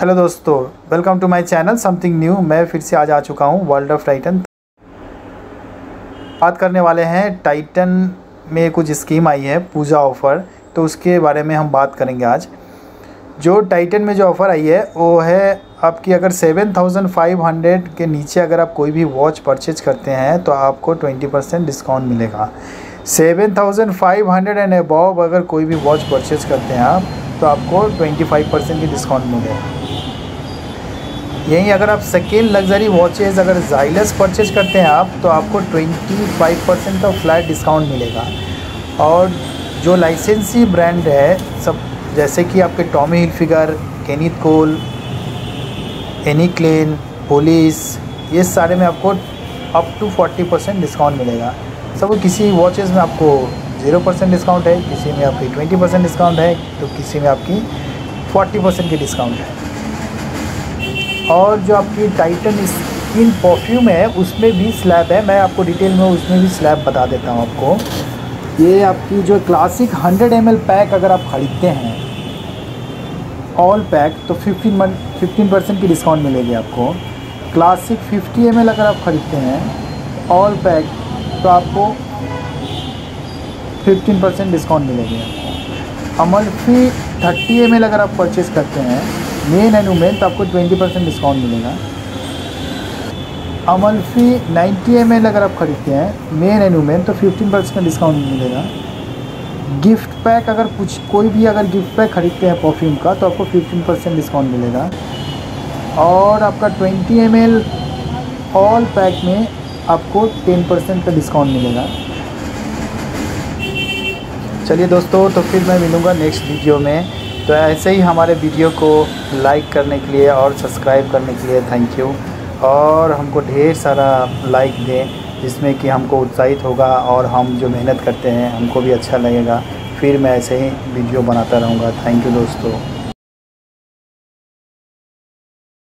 Hello दोस्तों welcome to my channel something new मैं फिर से आज आ चुका हूँ वर्ल्ड ऑफ़ टाइटन बात करने वाले हैं टाइटन में कुछ स्कीम आई है, पूजा ऑफ़र तो उसके बारे में हम बात करेंगे आज. जो टाइटन में जो ऑफ़र आई है, वो है आपकी अगर 7500 के नीचे अगर आप कोई भी वॉच परचेज करते हैं तो आपको 20 परसेंट डिस्काउंट मिलेगा. 7500 एंड अबव अगर कोई भी वॉच परचेज करते हैं आप तो आपको 25 परसेंट की डिस्काउंट मिलेगा. यहीं अगर आप सेकेंड लग्जरी वॉचेज़ अगर जाइलस परचेज करते हैं आप तो आपको 25 परसेंट का फ्लैट डिस्काउंट मिलेगा। और जो लाइसेंसी ब्रांड है, सब जैसे कि आपके Tommy Hilfiger Kenneth Cole Anne Klein Police ये सारे में आपको अप टू 40 परसेंट डिस्काउंट मिलेगा। सब किसी वॉचेज़ में आपको ज़ीरो परसेंट डिस्काउंट है, किसी में आपकी ट्वेंटी परसेंट डिस्काउंट है तो किसी में आपकी फोर्टी परसेंट की डिस्काउंट है। और जो आपकी टाइटन स्किन परफ्यूम है, उसमें भी स्लैब है। मैं आपको डिटेल में उसमें भी स्लैब बता देता हूँ आपको। ये आपकी जो क्लासिक 100 एम पैक अगर आप ख़रीदते हैं ऑल पैक तो 15 मन 15 परसेंट की डिस्काउंट मिलेगी आपको। क्लासिक 50 एम अगर आप ख़रीदते हैं ऑल पैक तो आपको 15 परसेंट डिस्काउंट मिलेगी। अमल्फी 30 एम अगर आप परचेज़ करते हैं मेन एंड वुमेन तो आपको 20 परसेंट डिस्काउंट मिलेगा। अमल्फी 90 एम अगर आप ख़रीदते हैं मेन एंड वुमेन तो 15 परसेंट डिस्काउंट मिलेगा। गिफ्ट पैक अगर कुछ, कोई भी अगर गिफ्ट पैक ख़रीदते हैं परफ्यूम का तो आपको 15 परसेंट डिस्काउंट मिलेगा। और आपका 20 एम ऑल पैक में आपको 10 परसेंट का डिस्काउंट मिलेगा। चलिए दोस्तों तो फिर मैं मिलूँगा नेक्स्ट वीडियो में। तो ऐसे ही हमारे वीडियो को लाइक करने के लिए और सब्सक्राइब करने के लिए थैंक यू और हमको ढेर सारा लाइक दें, जिसमें कि हमको उत्साहित होगा और हम जो मेहनत करते हैं, हमको भी अच्छा लगेगा। फिर मैं ऐसे ही वीडियो बनाता रहूँगा। थैंक यू दोस्तों।